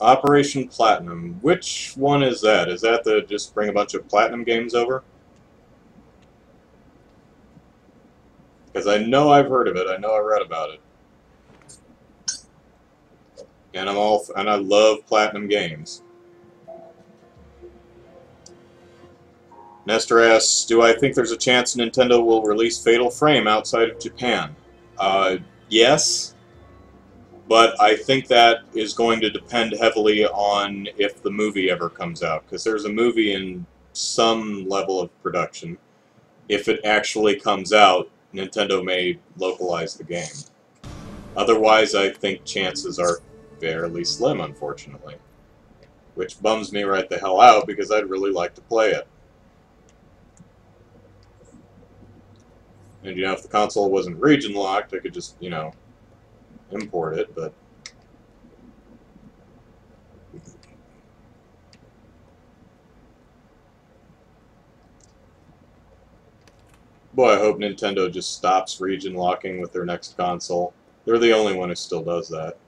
Operation Platinum. Which one is that? Is that the just bring a bunch of Platinum games over? Because I know I've heard of it. I know I read about it. And I'm all and I love Platinum games. Nestor asks, do I think there's a chance Nintendo will release Fatal Frame outside of Japan? Uh, yes, but I think that is going to depend heavily on if the movie ever comes out, because there's a movie in some level of production. If it actually comes out, Nintendo may localize the game. Otherwise, I think chances are fairly slim, unfortunately. Which bums me right the hell out, because I'd really like to play it. And, you know, if the console wasn't region locked, I could just, you know, import it, but... Boy, I hope Nintendo just stops region locking with their next console. They're the only one who still does that.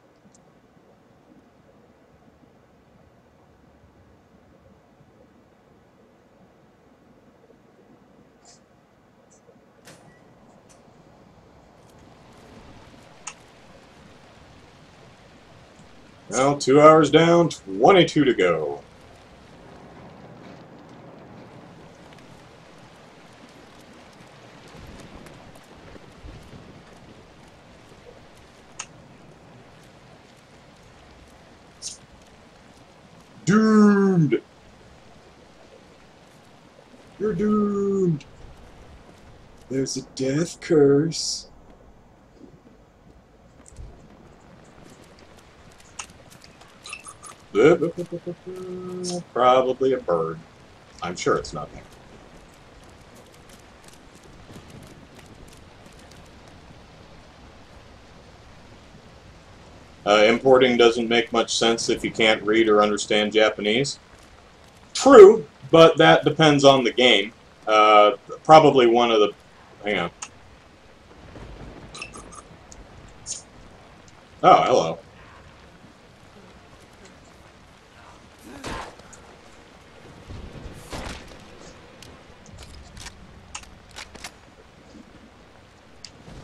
Well, two hours down, 22 to go. Doomed! You're doomed! There's a death curse. Probably a bird. I'm sure it's nothing. Uh, importing doesn't make much sense if you can't read or understand Japanese. True, but that depends on the game. Uh, probably one of the... Hang on. Oh, hello.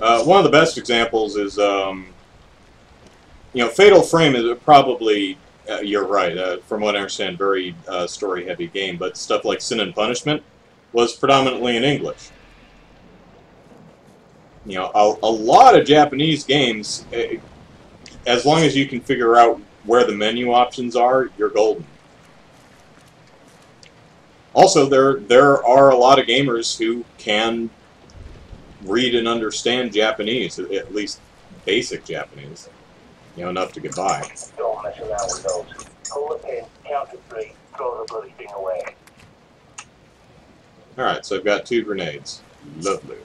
Uh, one of the best examples is, um, you know, Fatal Frame is probably, uh, you're right, uh, from what I understand, very uh, story-heavy game, but stuff like Sin and Punishment was predominantly in English. You know, a, a lot of Japanese games, eh, as long as you can figure out where the menu options are, you're golden. Also, there there are a lot of gamers who can read and understand Japanese, at least basic Japanese. You know, enough to get by. Don't mess around with those. The pin, count to three, throw the bloody thing away. Alright, so I've got two grenades. Lovely.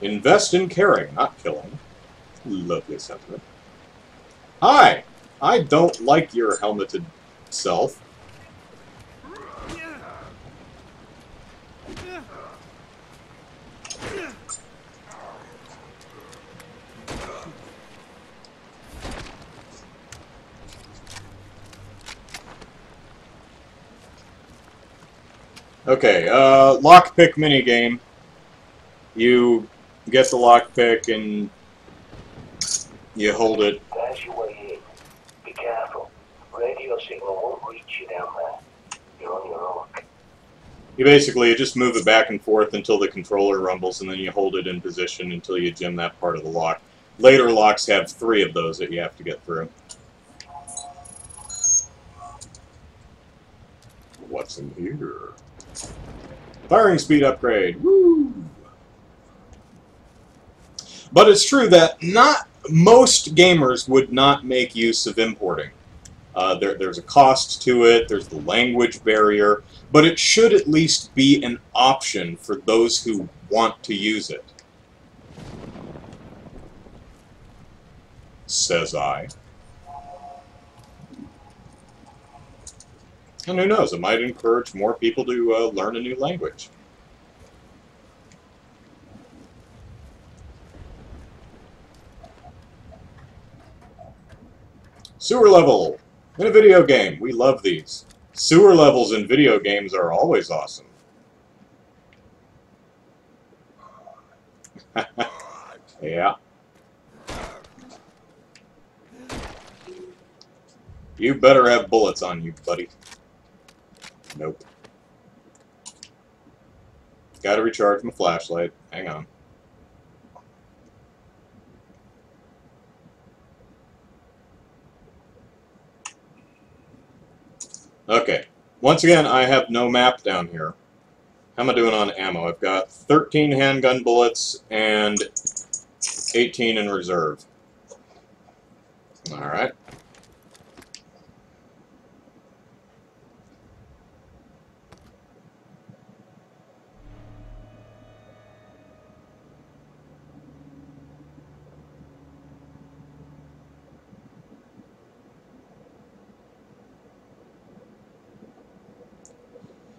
Invest in caring, not killing. Lovely sentiment. Hi! I don't like your helmeted self. Okay, uh, lockpick minigame. You get the lockpick and you hold it As you weigh in, be careful. Radio signal won't reach you down there. You're on your own. You basically you just move it back and forth until the controller rumbles, and then you hold it in position until you jam that part of the lock. Later locks have three of those that you have to get through. What's in here? Firing speed upgrade. Woo! But it's true that not most gamers would not make use of importing. Uh, there, there's a cost to it, there's the language barrier, but it should at least be an option for those who want to use it. Says I. And who knows, it might encourage more people to uh, learn a new language. Sewer level in a video game. We love these. Sewer levels in video games are always awesome. yeah. You better have bullets on you, buddy. Nope. Gotta recharge my flashlight. Hang on. Okay. Once again, I have no map down here. How am I doing on ammo? I've got 13 handgun bullets and 18 in reserve. Alright.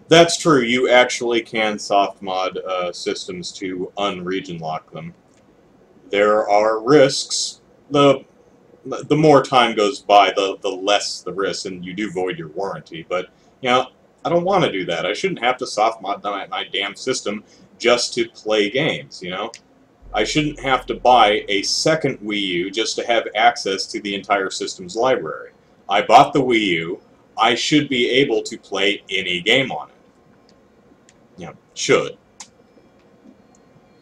That's true. You actually can soft mod uh, systems to unregion lock them. There are risks. The the more time goes by, the the less the risk, and you do void your warranty. But you know, I don't want to do that. I shouldn't have to soft mod my, my damn system just to play games. You know, I shouldn't have to buy a second Wii U just to have access to the entire system's library. I bought the Wii U. I should be able to play any game on it should.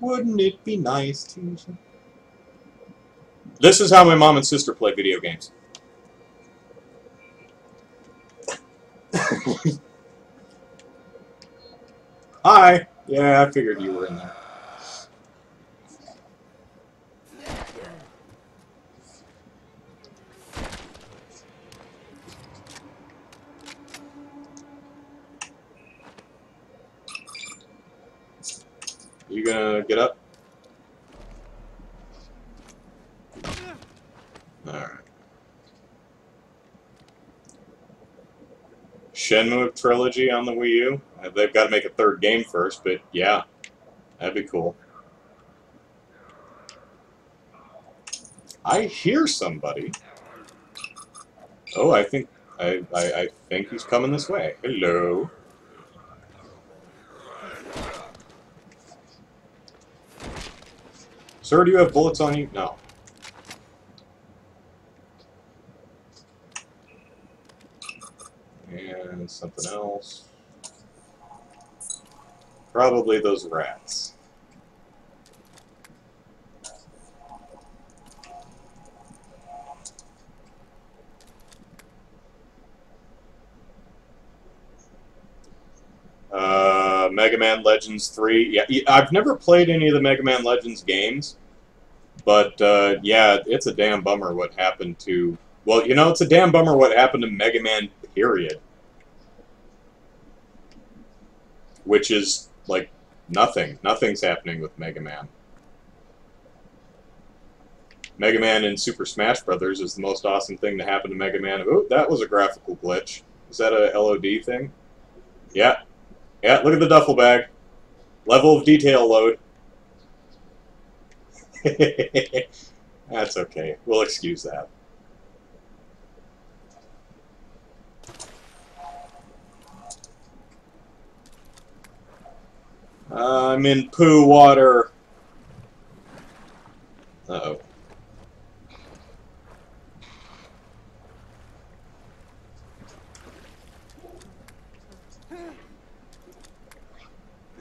Wouldn't it be nice to... This is how my mom and sister play video games. Hi! Yeah, I figured you were in there. You gonna get up? Alright. Shenmue trilogy on the Wii U. Uh, they've got to make a third game first, but yeah, that'd be cool. I hear somebody. Oh, I think I, I, I think he's coming this way. Hello. Sir, do you have bullets on you? No. And something else. Probably those rats. Uh, Mega Man Legends 3. Yeah, I've never played any of the Mega Man Legends games, but uh, yeah, it's a damn bummer what happened to. Well, you know, it's a damn bummer what happened to Mega Man. Period. Which is like nothing. Nothing's happening with Mega Man. Mega Man in Super Smash Brothers is the most awesome thing to happen to Mega Man. Oh, that was a graphical glitch. Is that a LOD thing? Yeah, yeah, look at the duffel bag. Level of detail load. That's okay. We'll excuse that. I'm in poo water. Uh-oh.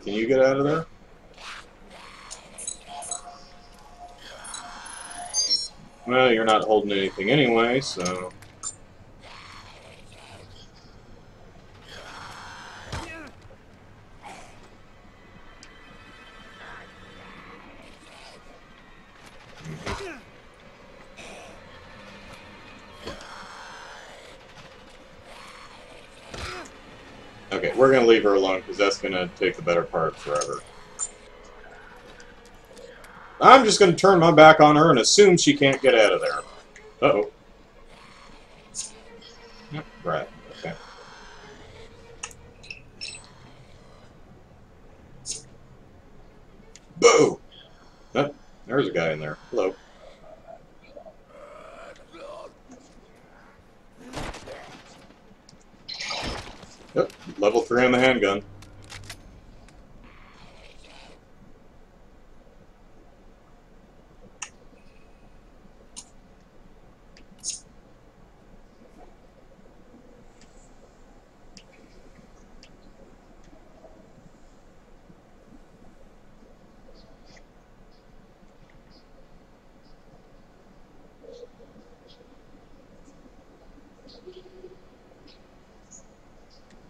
Can you get out of there? Well, you're not holding anything anyway, so... Okay, we're going to leave her alone because that's going to take the better part forever. I'm just going to turn my back on her and assume she can't get out of there. Uh-oh. Right, okay. There's a guy in there. Hello. Yep, level 3 on the handgun.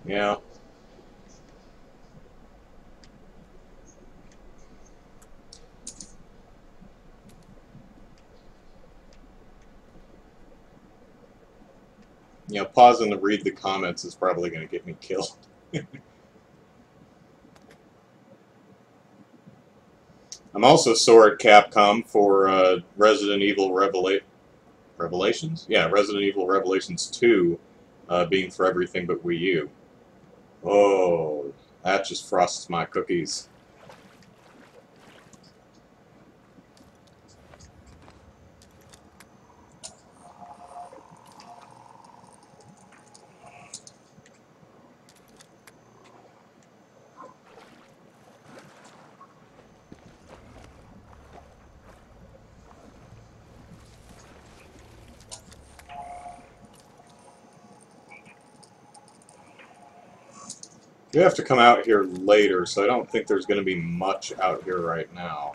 Yeah. Yeah, pausing to read the comments is probably going to get me killed. I'm also sore at Capcom for uh, Resident Evil Revela Revelations? Yeah, Resident Evil Revelations 2 uh, being for everything but Wii U. Oh, that just frosts my cookies. We have to come out here later, so I don't think there's going to be much out here right now.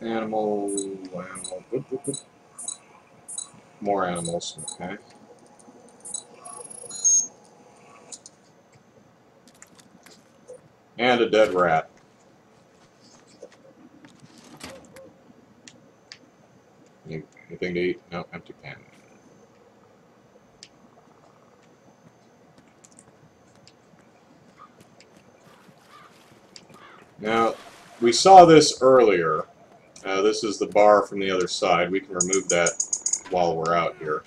Animal, animal, more animals, okay. And a dead rat. Anything to eat? Empty pan. Now, we saw this earlier. Uh, this is the bar from the other side. We can remove that while we're out here.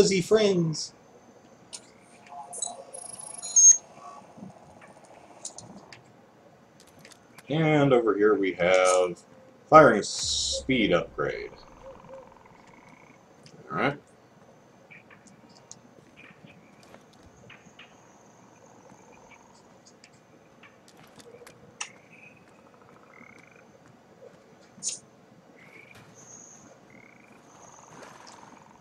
Fuzzy friends. And over here we have firing speed upgrade. Alright.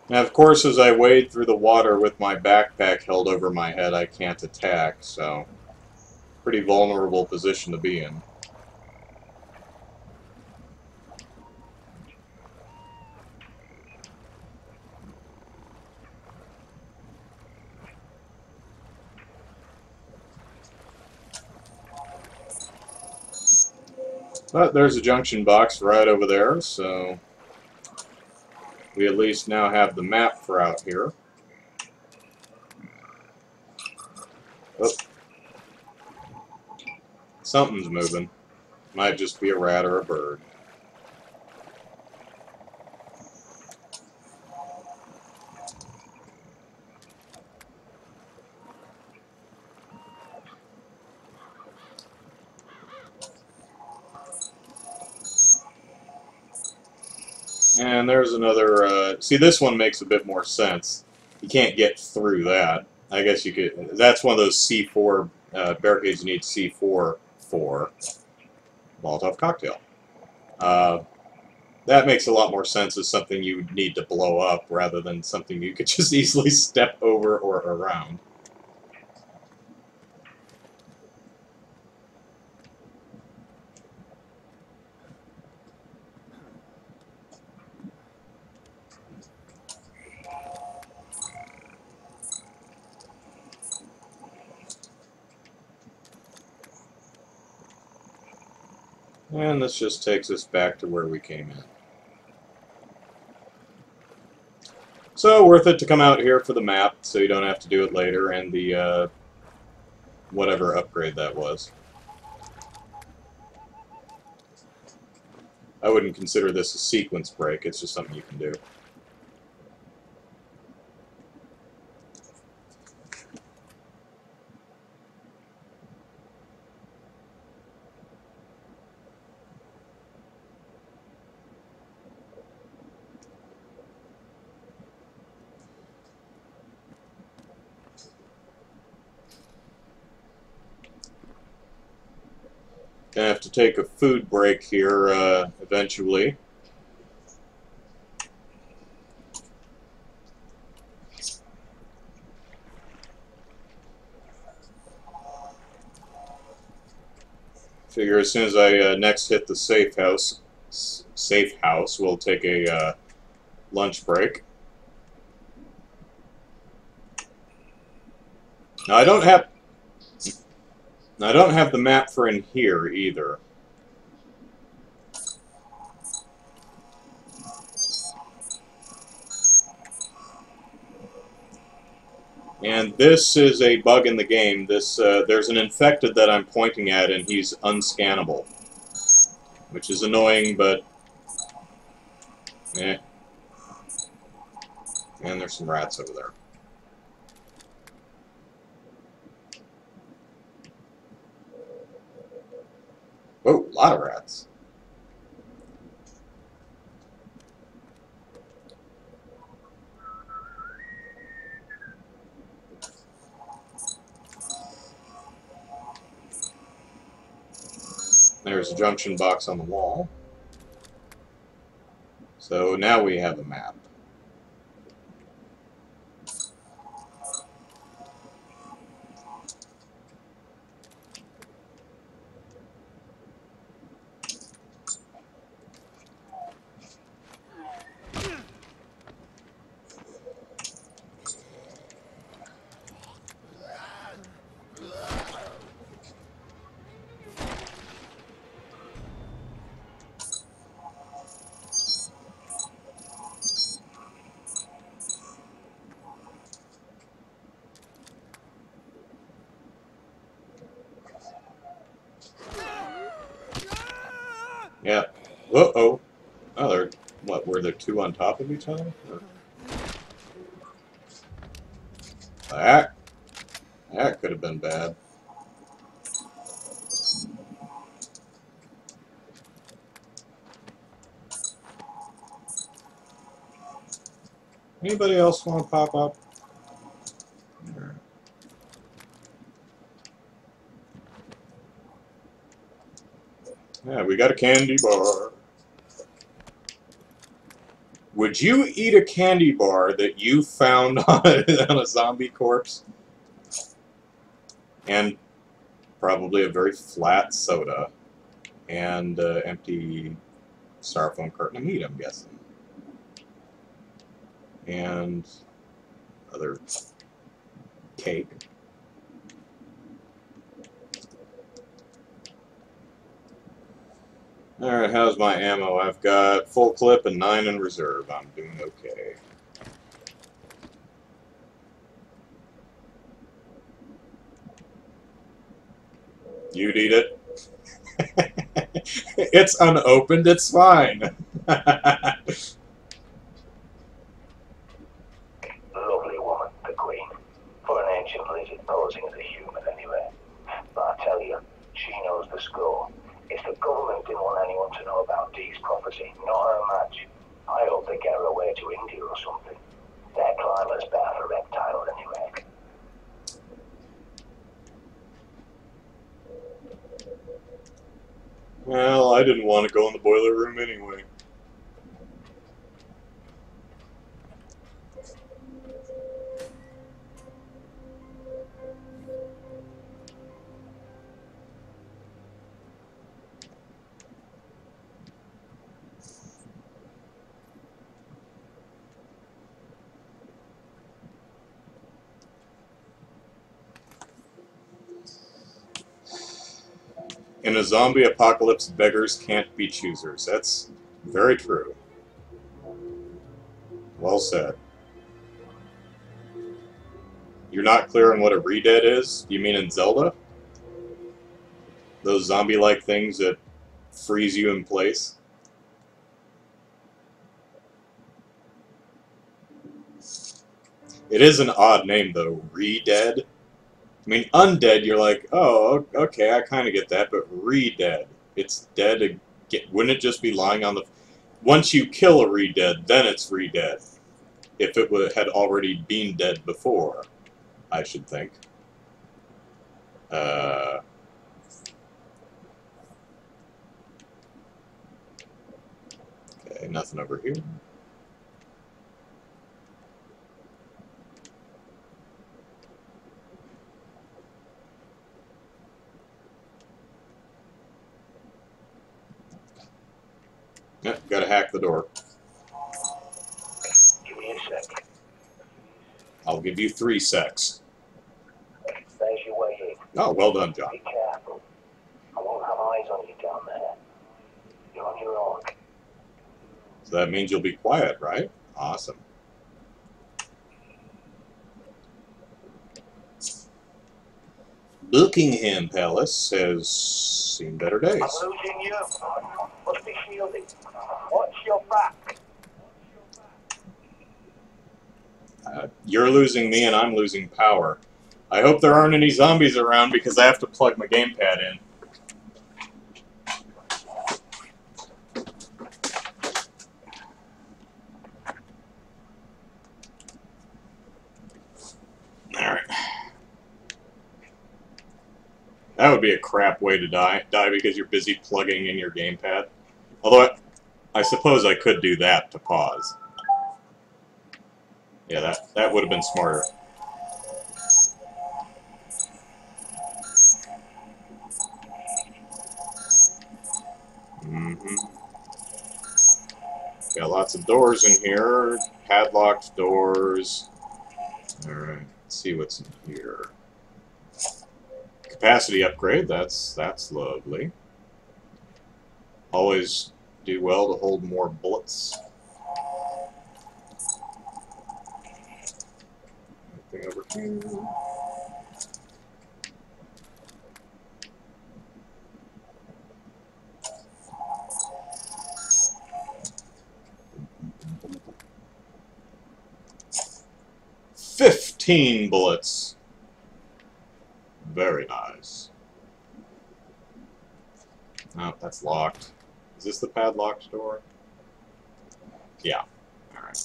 Now, of course, as I wade through the water with my backpack held over my head, I can't attack, so... Pretty vulnerable position to be in. But there's a junction box right over there, so we at least now have the map for out here. Oh. Something's moving. Might just be a rat or a bird. And there's another, uh, see this one makes a bit more sense. You can't get through that. I guess you could, that's one of those C4 uh, barricades you need C4 for. Molotov cocktail. Uh, that makes a lot more sense as something you need to blow up rather than something you could just easily step over or around. And this just takes us back to where we came in. So worth it to come out here for the map, so you don't have to do it later, and the uh, whatever upgrade that was. I wouldn't consider this a sequence break, it's just something you can do. Gonna have to take a food break here uh, eventually. Figure as soon as I uh, next hit the safe house, safe house, we'll take a uh, lunch break. Now I don't have I don't have the map for in here either. And this is a bug in the game. This uh, There's an infected that I'm pointing at, and he's unscannable. Which is annoying, but... Eh. And there's some rats over there. Whoa, a lot of rats. There's a junction box on the wall. So now we have a map. Yeah. Uh oh. Oh, they're what? Were there on top of each other? That that could have been bad. Anybody else want to pop up? Yeah, we got a candy bar. Would you eat a candy bar that you found on a, on a zombie corpse? And probably a very flat soda and uh, empty styrofoam carton of meat, I'm guessing. And other cake. Alright, how's my ammo? I've got full clip and 9 in reserve. I'm doing okay. You'd eat it? it's unopened, it's fine. Lovely woman, the queen. For an ancient lizard posing as a human anyway. But I tell you, she knows the score. If the government didn't want anyone Dee's property, not her match. I hope they get her away to India or something. Their climate's bad for reptiles anyway. Well, I didn't want to go in the boiler room anyway. Zombie apocalypse, beggars can't be choosers. That's very true. Well said. You're not clear on what a redead is? You mean in Zelda? Those zombie-like things that freeze you in place? It is an odd name, though. Re-dead. I mean, undead, you're like, oh, okay, I kind of get that, but re-dead. It's dead. Wouldn't it just be lying on the... Once you kill a re-dead, then it's re-dead. If it would, had already been dead before, I should think. Uh... Okay, nothing over here. The door. Give me a sec. I'll give you three secs. There's your way in. Oh, well done, John. Be careful. I won't have eyes on you down there. You're on your own. So that means you'll be quiet, right? Awesome. Buckingham Palace has seen better days. I'm losing you. Must be shielding. Watch your back. Uh, you're losing me and I'm losing power. I hope there aren't any zombies around because I have to plug my gamepad in. Alright. That would be a crap way to die. Die because you're busy plugging in your gamepad. Although, I, suppose I could do that to pause. Yeah, that, that would have been smarter. Mm hmm Got lots of doors in here. Padlocked doors. Alright, let's see what's in here. Capacity upgrade, that's that's lovely. Always do well to hold more bullets. Anything over here? Fifteen bullets. Very nice. Oh, that's locked. Is this the padlocked door? Yeah. Alright.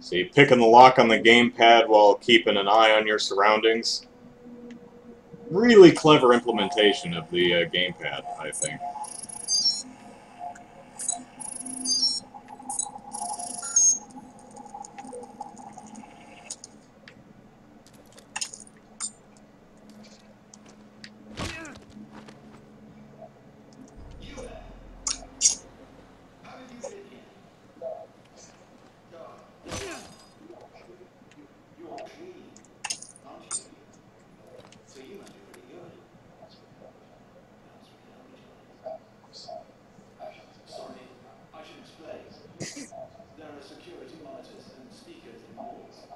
See, picking the lock on the gamepad while keeping an eye on your surroundings. Really clever implementation of the uh, gamepad, I think. Sorry, I should explain. There are security monitors and speakers in the walls.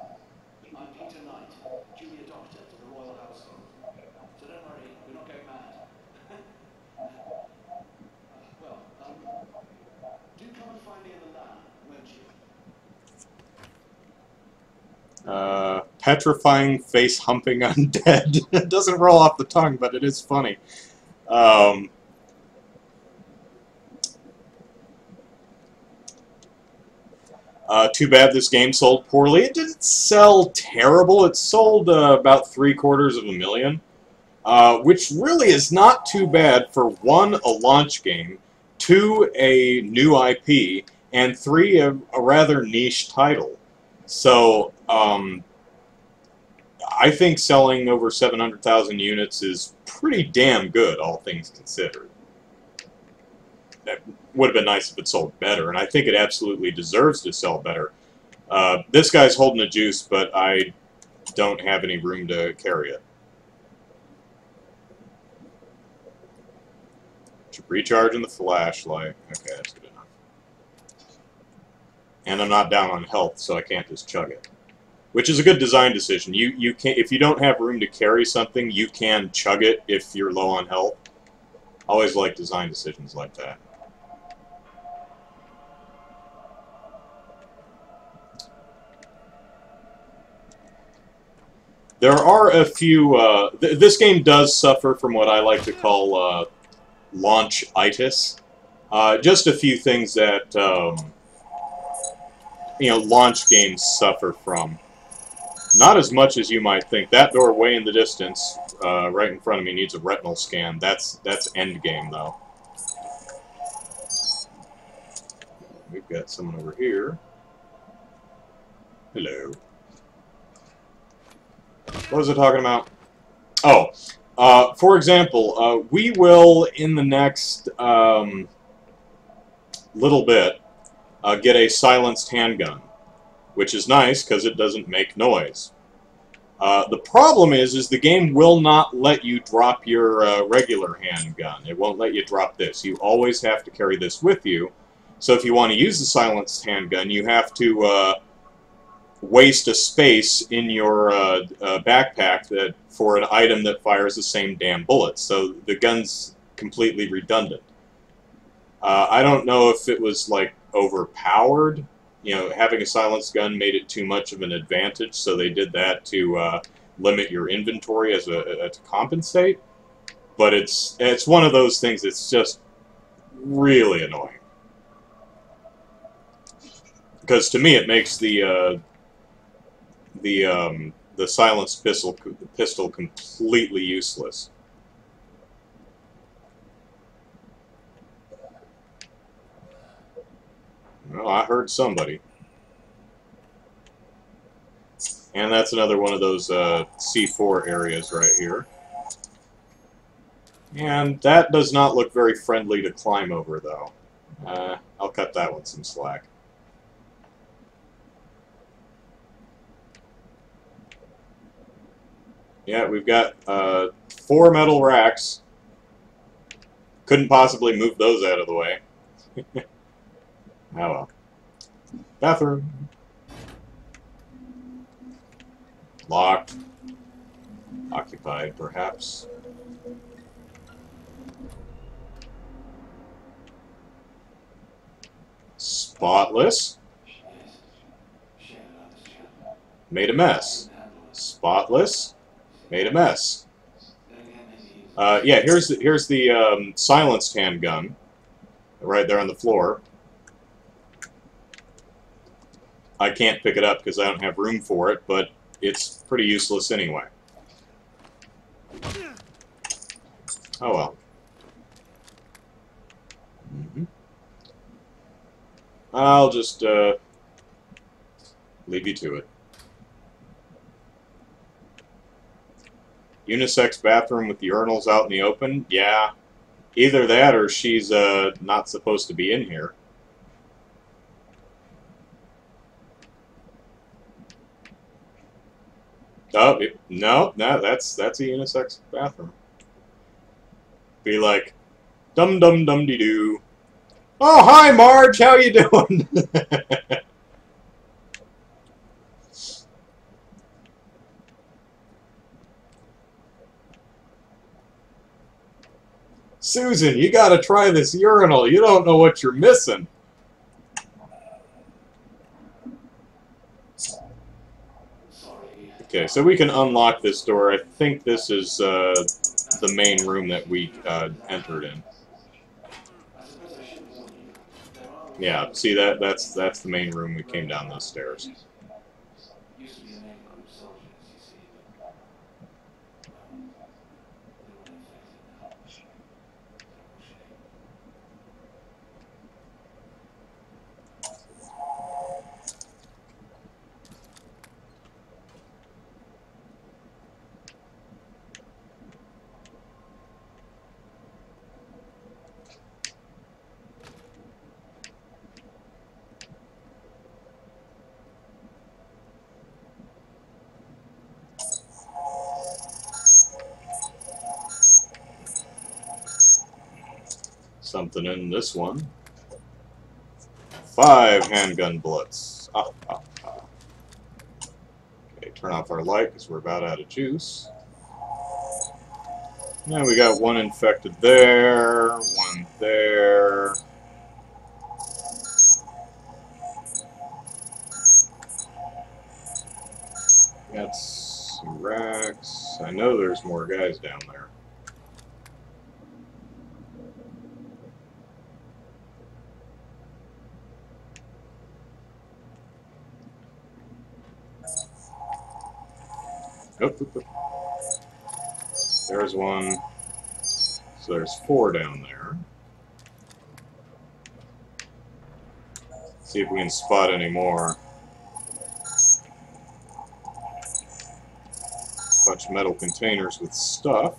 I'm Peter Knight, junior doctor to the royal household. So don't worry, we're not going mad. well, um, do come and find me in the lab, won't you? Uh, petrifying face humping undead. it doesn't roll off the tongue, but it is funny. Um, uh, too bad this game sold poorly. It didn't sell terrible. It sold uh, about three quarters of a million, uh, which really is not too bad for one, a launch game, two, a new IP, and three, a, a rather niche title. So, um, I think selling over 700,000 units is pretty damn good, all things considered. That would have been nice if it sold better, and I think it absolutely deserves to sell better. Uh, this guy's holding a juice, but I don't have any room to carry it. Recharging the flashlight. Okay, that's good enough. And I'm not down on health, so I can't just chug it. Which is a good design decision. You you can if you don't have room to carry something, you can chug it if you're low on health. Always like design decisions like that. There are a few. Uh, th this game does suffer from what I like to call uh, launch-itis. Uh, just a few things that um, you know launch games suffer from. Not as much as you might think. That door way in the distance, uh, right in front of me, needs a retinal scan. That's that's end game though. We've got someone over here. Hello. What was I talking about? Oh, uh, for example, uh, we will, in the next um, little bit, uh, get a silenced handgun, which is nice because it doesn't make noise. Uh, the problem is, is the game will not let you drop your uh, regular handgun. It won't let you drop this. You always have to carry this with you. So if you want to use the silenced handgun, you have to uh, waste a space in your uh, uh, backpack that for an item that fires the same damn bullets. So the gun's completely redundant. Uh, I don't know if it was like overpowered. You know, having a silenced gun made it too much of an advantage, so they did that to uh, limit your inventory as a, a to compensate. But it's it's one of those things that's just really annoying because to me it makes the uh, the um, the silenced pistol pistol completely useless. I heard somebody. And that's another one of those uh, C4 areas right here. And that does not look very friendly to climb over, though. Uh, I'll cut that one some slack. Yeah, we've got uh, four metal racks. Couldn't possibly move those out of the way. oh well. Bathroom. Locked. Occupied, perhaps. Spotless. Made a mess. Spotless made a mess. Uh, yeah, here's the, here's the um, silenced handgun, right there on the floor. I can't pick it up because I don't have room for it, but it's pretty useless anyway. Oh well. Mm -hmm. I'll just uh, leave you to it. unisex bathroom with the urinals out in the open, yeah. Either that or she's uh, not supposed to be in here. Oh, it, no, no, that's that's a unisex bathroom. Be like, dum dum dum de doo. Oh, hi Marge, how you doing? Susan, you got to try this urinal. You don't know what you're missing. Okay, so we can unlock this door. I think this is uh, the main room that we uh, entered in. Yeah, see that that's that's the main room we came down those stairs. Something in this one. Five handgun bullets. Ah, ah, ah. Okay, turn off our light because we're about out of juice. Now we got one infected there, one there. Got some racks. I know there's more guys down there. There's one. So there's four down there. See if we can spot any more. Bunch of metal containers with stuff.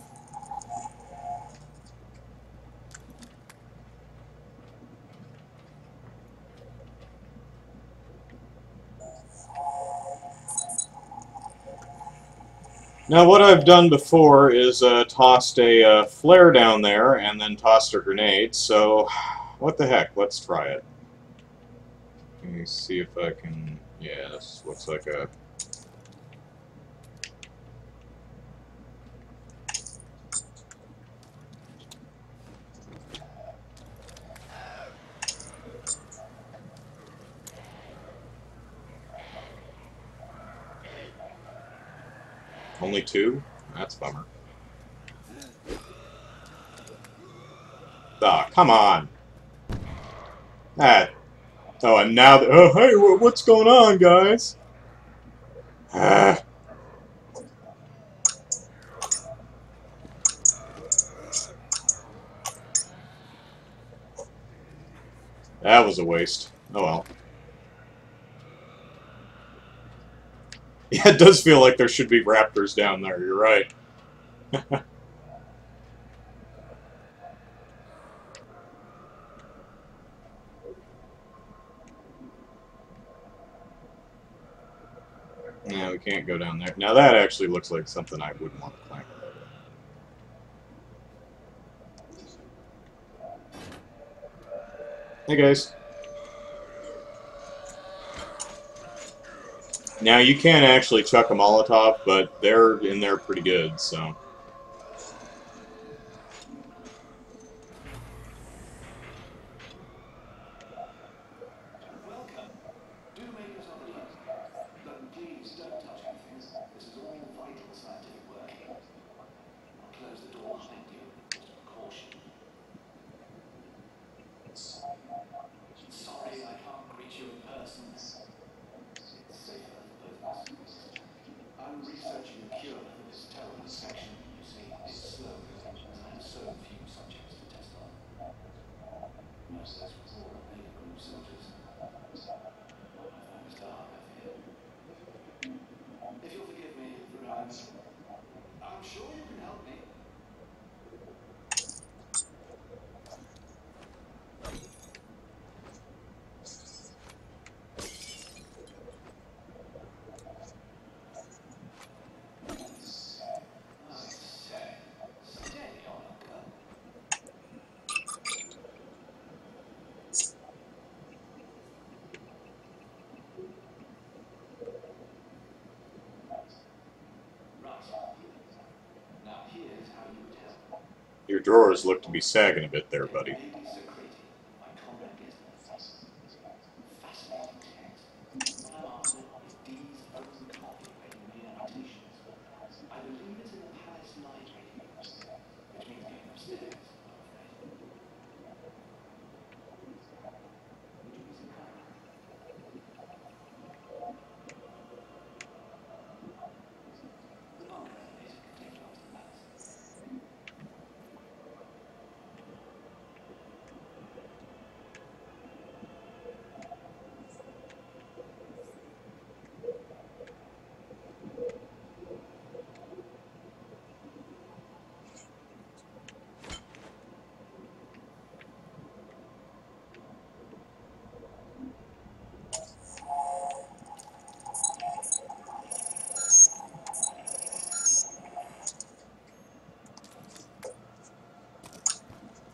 Now what I've done before is uh, tossed a uh, flare down there and then tossed a grenade, so what the heck, let's try it. Let me see if I can... Yeah, looks like a... Only two? That's bummer. Ah, come on. That. Oh, and now, the, oh, hey, what's going on, guys? Ah. That was a waste. Oh well. Yeah, it does feel like there should be raptors down there, you're right. No, we can't go down there. Now that actually looks like something I wouldn't want to climb. Hey guys. Now you can actually chuck a Molotov, but they're in there pretty good, so. Welcome. Do make yourself at home. But please don't touch anything. This is all vital scientific work. I'll close the door behind you, just a precaution. Sorry I can't greet you in person. It's safer for both of us. I'm researching a cure for this terrible infection. You see, it's slow, and I have so few subjects to test on. Most of those were all Omega Group soldiers. My finest are, I fear. If you'll forgive me for I'm, I'm sure you can help me. I say, steady on, Uncle. Right. Now here's how you would help. Your drawers look to be sagging a bit there, buddy. Maybe Secreti by Conrad Gesner. Fascinating text. What I'm after is Dee's own copy where he made annotations. I believe it's in the palace library, which means going upstairs, I'm afraid. Would you be so kind? The monk is can take you up to the palace.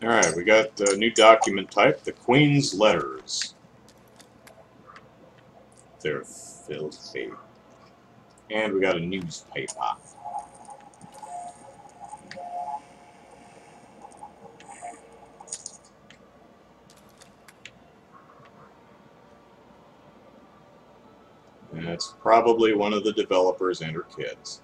Alright, we got the new document type, the Queen's Letters. They're filthy. And we got a newspaper. And it's probably one of the developers and her kids.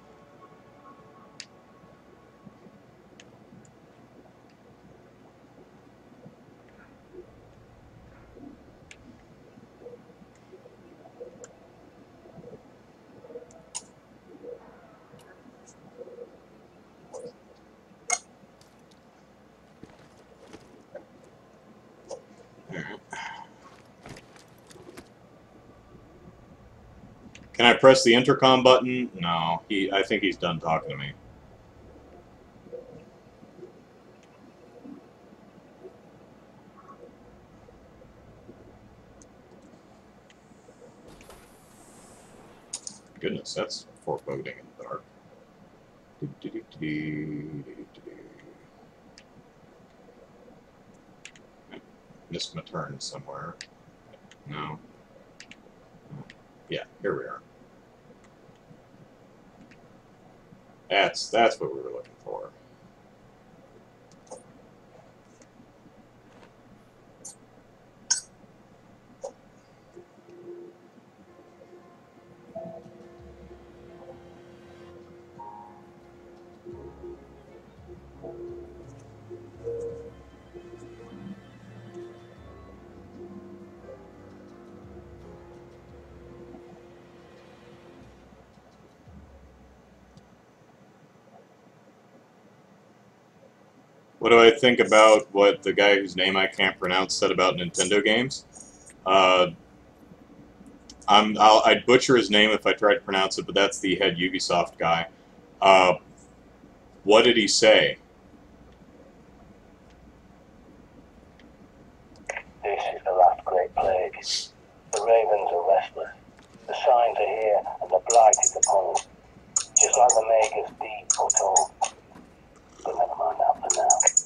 Can I press the intercom button? No. He I think he's done talking to me. Goodness, that's foreboding in the dark. Missed my turn somewhere. No. Yeah, here we are. That's that's what we were looking for. Do I think about what the guy whose name I can't pronounce said about Nintendo games? Uh, I'm, I'll, I'd butcher his name if I tried to pronounce it, but that's the head Ubisoft guy. Uh, what did he say? This is the last great plague. The ravens are restless. The signs are here, and the blight is upon us. Just like the Maker's deed foretold. But never mind that for now.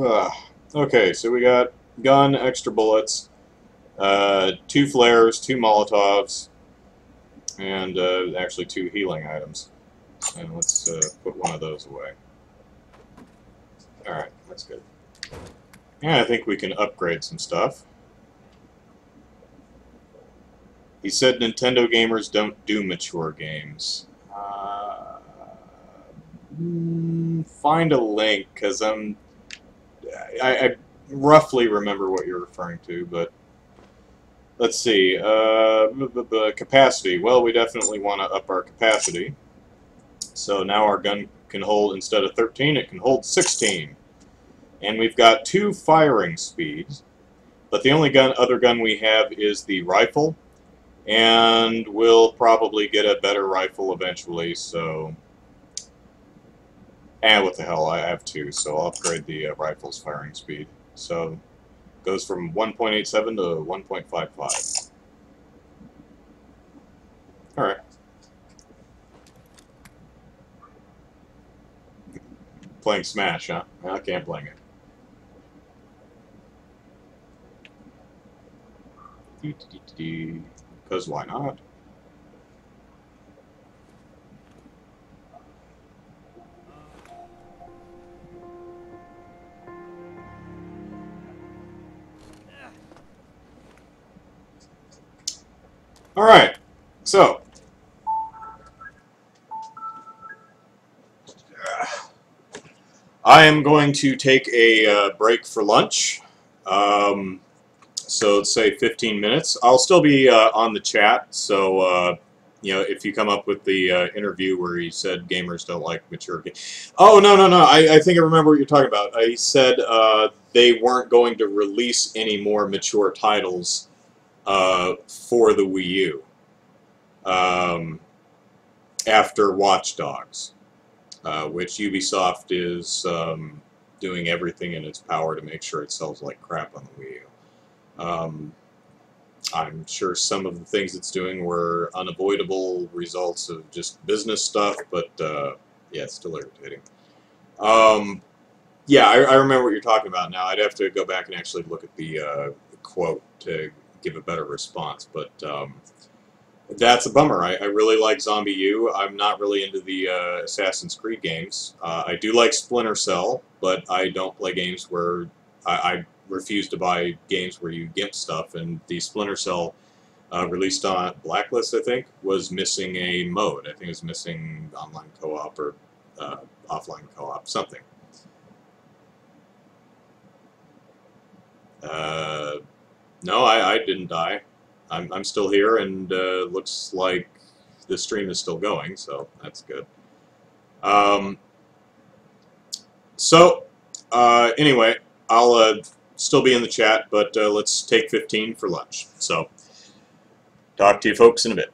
Ugh. Okay, so we got gun, extra bullets, uh, two flares, two Molotovs, and uh, actually two healing items. And let's uh, put one of those away. Alright, that's good. And I think we can upgrade some stuff. He said Nintendo gamers don't do mature games. Uh, mm, find a link, because I'm I, I roughly remember what you're referring to, but let's see. Uh, b- capacity. Well, we definitely want to up our capacity. So now our gun can hold, instead of 13, it can hold 16. And we've got two firing speeds. But the only gun, other gun we have is the rifle. And we'll probably get a better rifle eventually, so... And what the hell, I have two, so I'll upgrade the uh, rifle's firing speed. So, goes from 1.87 to 1.55. Alright. Playing Smash, huh? I can't blame it. Because why not? Alright, so. I am going to take a uh, break for lunch. Um, so let's say 15 minutes. I'll still be uh, on the chat, so uh, you know if you come up with the uh, interview where he said gamers don't like mature games. Oh no no no! I, I think I remember what you're talking about. I said uh, they weren't going to release any more mature titles uh, for the Wii U um, after Watch Dogs, uh, which Ubisoft is um, doing everything in its power to make sure it sells like crap on the Wii U. Um, I'm sure some of the things it's doing were unavoidable results of just business stuff, but uh, yeah, it's still irritating. Um, yeah, I, I, remember what you're talking about now. I'd have to go back and actually look at the, uh, the quote to give a better response, but um, that's a bummer. I, I, really like ZombiU. I'm not really into the uh, Assassin's Creed games. Uh, I do like Splinter Cell, but I don't play games where I, I refuse to buy games where you GIMP stuff, and the Splinter Cell uh, released on Blacklist, I think, was missing a mode. I think it was missing online co-op or uh, offline co-op, something. No, I, I didn't die. I'm, I'm still here, and uh, looks like the stream is still going, so that's good. Um, so, uh, anyway, I'll uh, still be in the chat, but uh, let's take 15 for lunch. So, talk to you folks in a bit.